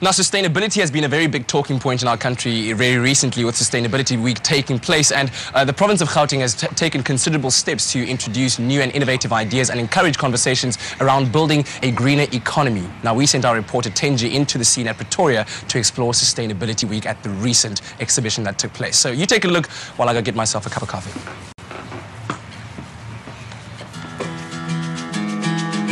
Now, sustainability has been a very big talking point in our country very recently with Sustainability Week taking place. And uh, the province of Gauteng has taken considerable steps to introduce new and innovative ideas and encourage conversations around building a greener economy. Now, we sent our reporter Tenji into the scene at Pretoria to explore Sustainability Week at the recent exhibition that took place. So you take a look while I go get myself a cup of coffee.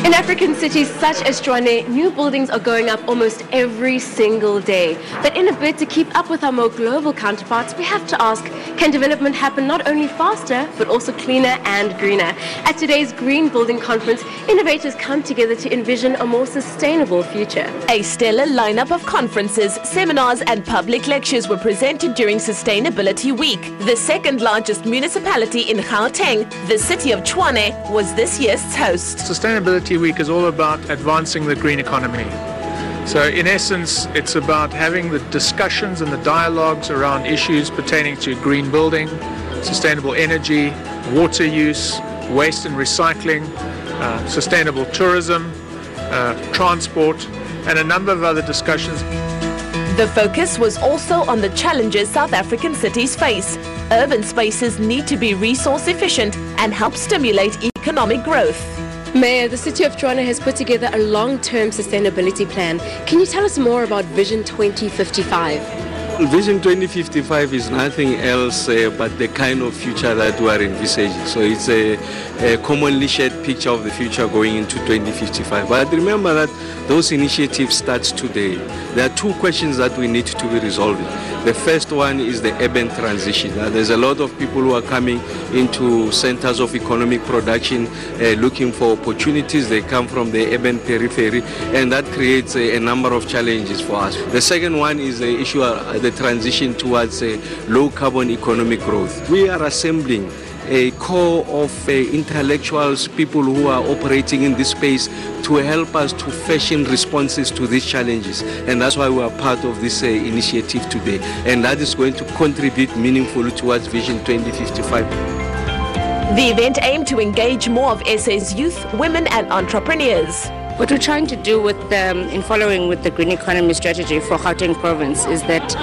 In African cities such as Tshwane, new buildings are going up almost every single day. But in a bid to keep up with our more global counterparts, we have to ask, can development happen not only faster, but also cleaner and greener? At today's Green Building Conference, innovators come together to envision a more sustainable future. A stellar lineup of conferences, seminars and public lectures were presented during Sustainability Week. The second largest municipality in Gauteng, the city of Tshwane, was this year's host. Sustainability Week is all about advancing the green economy. So, in essence, it's about having the discussions and the dialogues around issues pertaining to green building, sustainable energy, water use, waste and recycling, uh, sustainable tourism, uh, transport, and a number of other discussions. The focus was also on the challenges South African cities face. Urban spaces need to be resource efficient and help stimulate economic growth. Mayor, the City of Tshwane has put together a long-term sustainability plan. Can you tell us more about Vision 2055? Vision 2055 is nothing else uh, but the kind of future that we are envisaging. So it's a, a, commonly shared picture of the future going into 2055. But remember that those initiatives start today. There are two questions that we need to be resolving. The first one is the urban transition. Uh, there's a lot of people who are coming into centers of economic production uh, looking for opportunities. They come from the urban periphery and that creates a, a number of challenges for us. The second one is the issue uh, the transition towards a low carbon economic growth. We are assembling a core of uh, intellectuals, people who are operating in this space to help us to fashion responses to these challenges. And that's why we are part of this uh, initiative today. And that is going to contribute meaningfully towards Vision 2055. The event aimed to engage more of SA's youth, women and entrepreneurs. What we're trying to do with um, in following with the green economy strategy for Gauteng province is that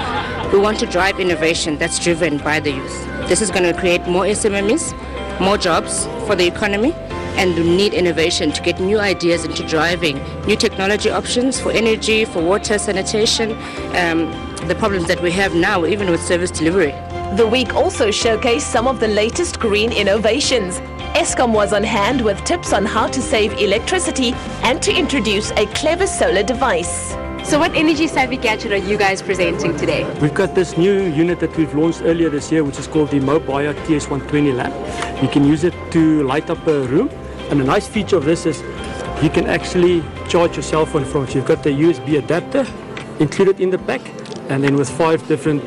we want to drive innovation that's driven by the youth. This is going to create more SMMEs, more jobs for the economy, and we need innovation to get new ideas into driving new technology options for energy, for water, sanitation, um, the problems that we have now, even with service delivery. The week also showcased some of the latest green innovations. Eskom was on hand with tips on how to save electricity and to introduce a clever solar device. So what energy savvy gadget are you guys presenting today? We've got this new unit that we've launched earlier this year which is called the Mobile TS120 lamp. You can use it to light up a room and the nice feature of this is you can actually charge your cell phone from it. You've got the USB adapter included in the pack and then with five different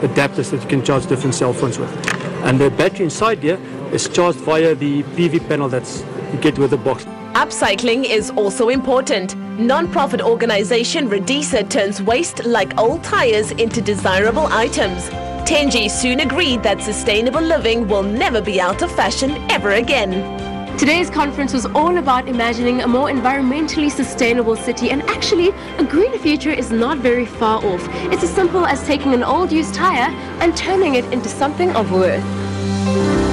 adapters that you can charge different cell phones with. And the battery inside here is charged via the PV panel that's you get with the box. Upcycling is also important. Non-profit organization Redisa turns waste like old tires into desirable items. Tenji soon agreed that sustainable living will never be out of fashion ever again. Today's conference was all about imagining a more environmentally sustainable city and actually a greener future is not very far off. It's as simple as taking an old used tire and turning it into something of worth.